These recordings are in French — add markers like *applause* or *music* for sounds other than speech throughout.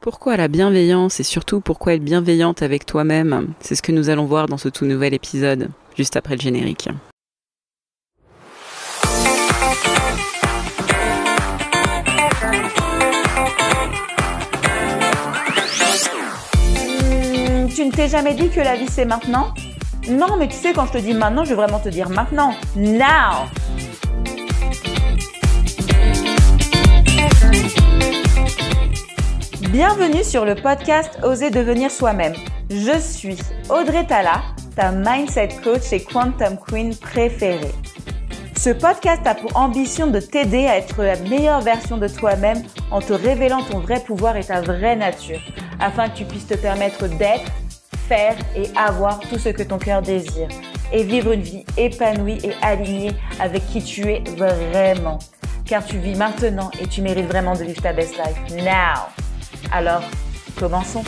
Pourquoi la bienveillance et surtout pourquoi être bienveillante avec toi-même? C'est ce que nous allons voir dans ce tout nouvel épisode, juste après le générique. Hmm, tu ne t'es jamais dit que la vie c'est maintenant? Non, mais tu sais, quand je te dis maintenant, je veux vraiment te dire maintenant. Now Bienvenue sur le podcast Oser devenir soi-même. Je suis Audrey Tala, ta mindset coach et quantum queen préférée. Ce podcast a pour ambition de t'aider à être la meilleure version de toi-même en te révélant ton vrai pouvoir et ta vraie nature, afin que tu puisses te permettre d'être, faire et avoir tout ce que ton cœur désire, et vivre une vie épanouie et alignée avec qui tu es vraiment. Car tu vis maintenant et tu mérites vraiment de vivre ta best life now. Alors, commençons.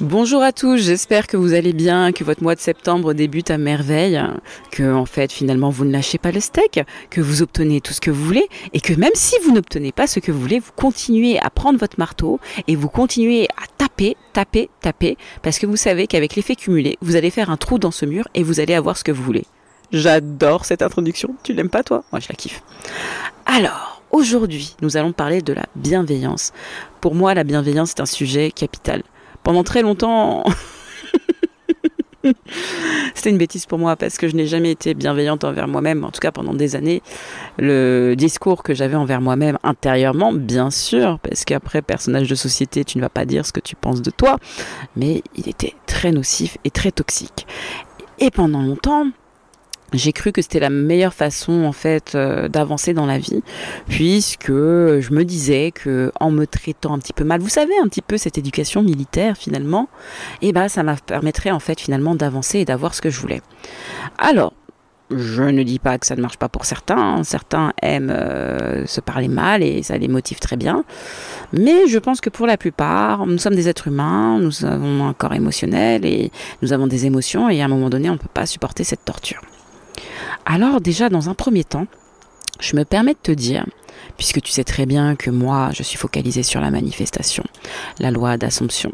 Bonjour à tous, j'espère que vous allez bien, que votre mois de septembre débute à merveille, que en fait finalement vous ne lâchez pas le steak, que vous obtenez tout ce que vous voulez et que même si vous n'obtenez pas ce que vous voulez, vous continuez à prendre votre marteau et vous continuez à taper, taper, taper parce que vous savez qu'avec l'effet cumulé, vous allez faire un trou dans ce mur et vous allez avoir ce que vous voulez. J'adore cette introduction. Tu l'aimes pas toi? Moi je la kiffe. Alors, aujourd'hui, nous allons parler de la bienveillance. Pour moi, la bienveillance est un sujet capital. Pendant très longtemps, *laughs* c'était une bêtise pour moi parce que je n'ai jamais été bienveillante envers moi-même, en tout cas pendant des années. Le discours que j'avais envers moi-même intérieurement, bien sûr, parce qu'après, personnage de société, tu ne vas pas dire ce que tu penses de toi, mais il était très nocif et très toxique. Et pendant longtemps, j'ai cru que c'était la meilleure façon en fait euh, d'avancer dans la vie puisque je me disais que en me traitant un petit peu mal vous savez un petit peu cette éducation militaire finalement eh ben ça me permettrait en fait finalement d'avancer et d'avoir ce que je voulais alors je ne dis pas que ça ne marche pas pour certains. Certains aiment euh, se parler mal et ça les motive très bien. Mais je pense que pour la plupart, nous sommes des êtres humains, nous avons un corps émotionnel et nous avons des émotions et à un moment donné, on ne peut pas supporter cette torture. Alors déjà, dans un premier temps, je me permets de te dire, puisque tu sais très bien que moi, je suis focalisée sur la manifestation, la loi d'Assomption.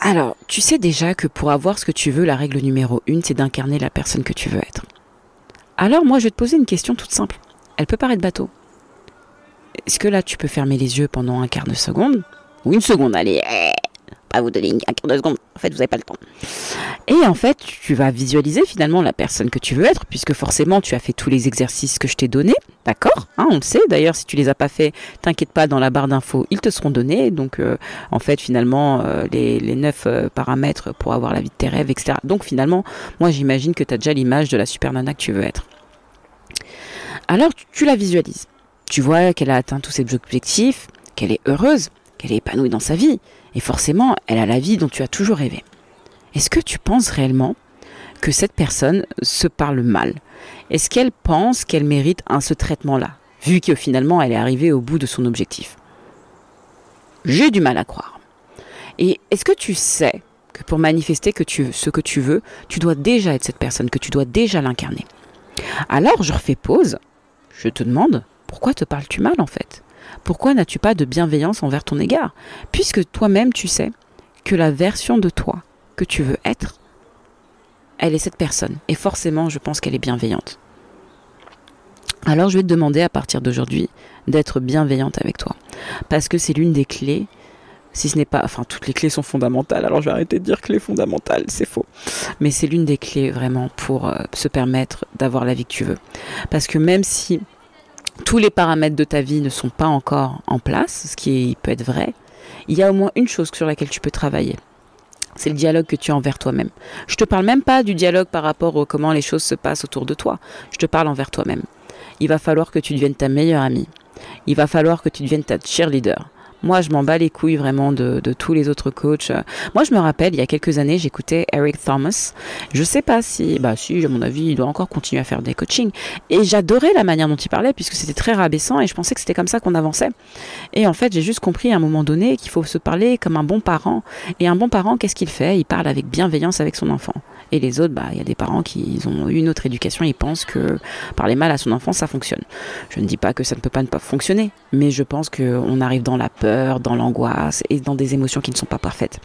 Alors, tu sais déjà que pour avoir ce que tu veux, la règle numéro une, c'est d'incarner la personne que tu veux être. Alors moi, je vais te poser une question toute simple. Elle peut paraître bateau. Est-ce que là, tu peux fermer les yeux pendant un quart de seconde? Ou une seconde, allez, pas vous donner un quart de seconde. En fait, vous n'avez pas le temps. Et en fait, tu vas visualiser finalement la personne que tu veux être, puisque forcément, tu as fait tous les exercices que je t'ai donnés. D'accord? Hein, On le sait. D'ailleurs, si tu les as pas fait, t'inquiète pas, dans la barre d'infos, ils te seront donnés. Donc, euh, en fait, finalement, euh, les, les neuf euh, paramètres pour avoir la vie de tes rêves, etc. Donc, finalement, moi, j'imagine que tu as déjà l'image de la super nana que tu veux être. Alors, tu la visualises. Tu vois qu'elle a atteint tous ses objectifs, qu'elle est heureuse, qu'elle est épanouie dans sa vie. Et forcément, elle a la vie dont tu as toujours rêvé. Est-ce que tu penses réellement que cette personne se parle mal? Est-ce qu'elle pense qu'elle mérite un ce traitement-là, vu que finalement elle est arrivée au bout de son objectif? J'ai du mal à croire. Et est-ce que tu sais que pour manifester ce que tu veux, tu dois déjà être cette personne, que tu dois déjà l'incarner? Alors je refais pause, je te demande, pourquoi te parles-tu mal en fait? Pourquoi n'as-tu pas de bienveillance envers ton égard? Puisque toi-même tu sais que la version de toi que tu veux être, elle est cette personne. Et forcément, je pense qu'elle est bienveillante. Alors je vais te demander à partir d'aujourd'hui d'être bienveillante avec toi. Parce que c'est l'une des clés, si ce n'est pas... Enfin, toutes les clés sont fondamentales, alors je vais arrêter de dire clés fondamentales, c'est faux. Mais c'est l'une des clés vraiment pour euh, se permettre d'avoir la vie que tu veux. Parce que même si tous les paramètres de ta vie ne sont pas encore en place, ce qui peut être vrai, il y a au moins une chose sur laquelle tu peux travailler. C'est le dialogue que tu as envers toi-même. Je te parle même pas du dialogue par rapport à comment les choses se passent autour de toi. Je te parle envers toi-même. Il va falloir que tu deviennes ta meilleure amie. Il va falloir que tu deviennes ta cheerleader. Moi, je m'en bats les couilles vraiment de, tous les autres coachs. Moi, je me rappelle, il y a quelques années, j'écoutais Eric Thomas. Je sais pas si, bah si, à mon avis, il doit encore continuer à faire des coachings. Et j'adorais la manière dont il parlait puisque c'était très rabaissant et je pensais que c'était comme ça qu'on avançait. Et en fait, j'ai juste compris à un moment donné qu'il faut se parler comme un bon parent. Et un bon parent, qu'est-ce qu'il fait? Il parle avec bienveillance avec son enfant. Et les autres, bah, il y a des parents qui ont eu une autre éducation, ils pensent que parler mal à son enfant, ça fonctionne. Je ne dis pas que ça ne peut pas ne pas fonctionner, mais je pense qu'on arrive dans la peur, dans l'angoisse et dans des émotions qui ne sont pas parfaites.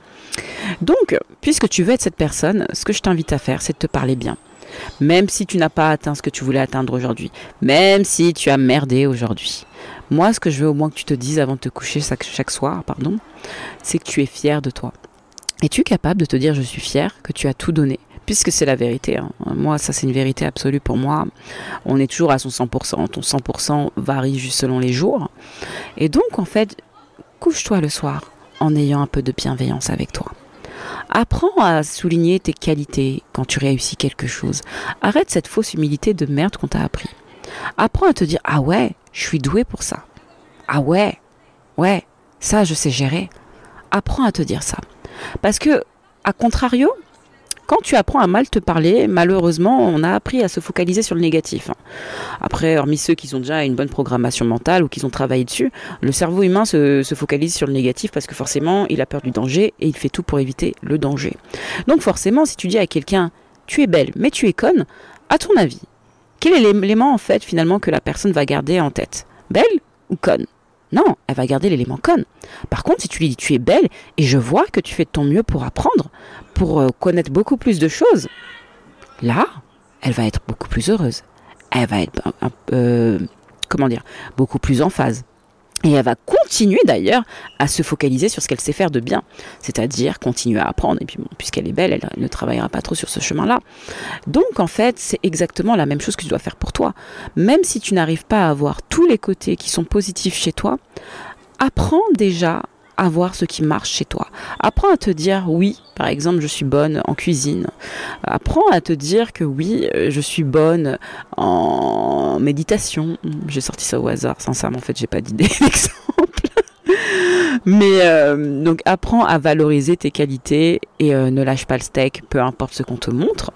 Donc, puisque tu veux être cette personne, ce que je t'invite à faire, c'est de te parler bien. Même si tu n'as pas atteint ce que tu voulais atteindre aujourd'hui, même si tu as merdé aujourd'hui. Moi, ce que je veux au moins que tu te dises avant de te coucher chaque, soir, pardon, c'est que tu es fier de toi. Es-tu capable de te dire je suis fier, que tu as tout donné, puisque c'est la vérité. Hein. Moi, ça c'est une vérité absolue pour moi. On est toujours à son 100%. Ton 100% varie juste selon les jours. Et donc, en fait, couche-toi le soir en ayant un peu de bienveillance avec toi. Apprends à souligner tes qualités quand tu réussis quelque chose. Arrête cette fausse humilité de merde qu'on t'a appris. Apprends à te dire ah ouais, je suis doué pour ça. Ah ouais, ouais, ça je sais gérer. Apprends à te dire ça. Parce que, à contrario, quand tu apprends à mal te parler, malheureusement, on a appris à se focaliser sur le négatif. Après, hormis ceux qui ont déjà une bonne programmation mentale ou qui ont travaillé dessus, le cerveau humain se, focalise sur le négatif parce que forcément, il a peur du danger et il fait tout pour éviter le danger. Donc forcément, si tu dis à quelqu'un, tu es belle, mais tu es conne, à ton avis, quel est l'élément en fait finalement que la personne va garder en tête? Belle ou conne? Non, elle va garder l'élément conne. Par contre, si tu lui dis tu es belle et je vois que tu fais de ton mieux pour apprendre, pour euh, connaître beaucoup plus de choses, là, elle va être beaucoup plus heureuse. Elle va être, euh, comment dire, beaucoup plus en phase. Et elle va continuer d'ailleurs à se focaliser sur ce qu'elle sait faire de bien, c'est-à-dire continuer à apprendre. Et puis puisqu'elle est belle, elle ne travaillera pas trop sur ce chemin-là. Donc en fait, c'est exactement la même chose que tu dois faire pour toi. Même si tu n'arrives pas à avoir tous les côtés qui sont positifs chez toi, apprends déjà à voir ce qui marche chez toi. Apprends à te dire oui, par exemple, je suis bonne en cuisine. Apprends à te dire que oui, euh, je suis bonne en méditation. J'ai sorti ça au hasard, sincèrement, en fait, j'ai pas d'idée *laughs* d'exemple. Mais euh, donc apprends à valoriser tes qualités et euh, ne lâche pas le steak, peu importe ce qu'on te montre,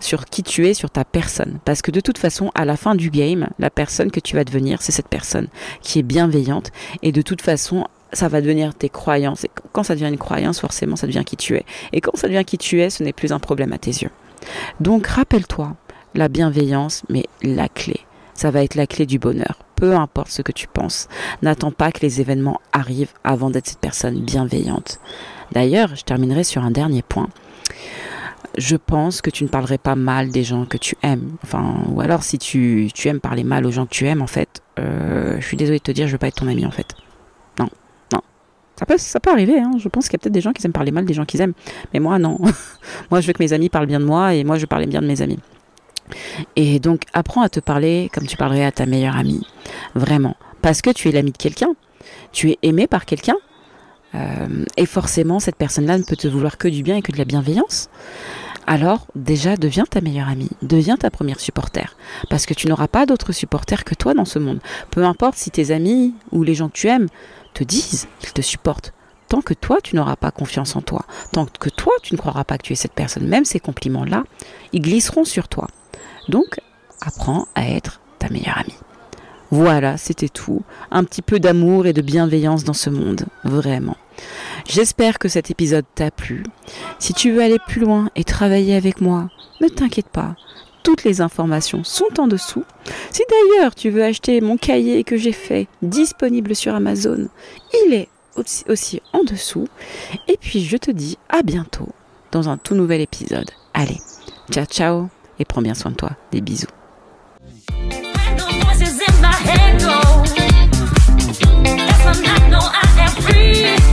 sur qui tu es, sur ta personne. Parce que de toute façon, à la fin du game, la personne que tu vas devenir, c'est cette personne qui est bienveillante. Et de toute façon, ça va devenir tes croyances. Et quand ça devient une croyance, forcément, ça devient qui tu es. Et quand ça devient qui tu es, ce n'est plus un problème à tes yeux. Donc rappelle-toi, la bienveillance, mais la clé. Ça va être la clé du bonheur. Peu importe ce que tu penses. N'attends pas que les événements arrivent avant d'être cette personne bienveillante. D'ailleurs, je terminerai sur un dernier point. Je pense que tu ne parlerais pas mal des gens que tu aimes. Enfin, ou alors si tu, tu aimes parler mal aux gens que tu aimes, en fait, euh, je suis désolée de te dire, je veux pas être ton ami, en fait. Ça peut, ça peut arriver, hein. je pense qu'il y a peut-être des gens qui aiment parler mal des gens qu'ils aiment. Mais moi, non. *laughs* moi, je veux que mes amis parlent bien de moi et moi, je parlais bien de mes amis. Et donc, apprends à te parler comme tu parlerais à ta meilleure amie. Vraiment. Parce que tu es l'ami de quelqu'un. Tu es aimé par quelqu'un. Euh, et forcément, cette personne-là ne peut te vouloir que du bien et que de la bienveillance. Alors, déjà, deviens ta meilleure amie. Deviens ta première supporter. Parce que tu n'auras pas d'autres supporters que toi dans ce monde. Peu importe si tes amis ou les gens que tu aimes te disent qu'ils te supportent. Tant que toi, tu n'auras pas confiance en toi, tant que toi, tu ne croiras pas que tu es cette personne, même ces compliments-là, ils glisseront sur toi. Donc, apprends à être ta meilleure amie. Voilà, c'était tout. Un petit peu d'amour et de bienveillance dans ce monde, vraiment. J'espère que cet épisode t'a plu. Si tu veux aller plus loin et travailler avec moi, ne t'inquiète pas. Toutes les informations sont en dessous. Si d'ailleurs tu veux acheter mon cahier que j'ai fait disponible sur Amazon, il est aussi, en dessous. Et puis je te dis à bientôt dans un tout nouvel épisode. Allez, ciao ciao et prends bien soin de toi. Des bisous. free.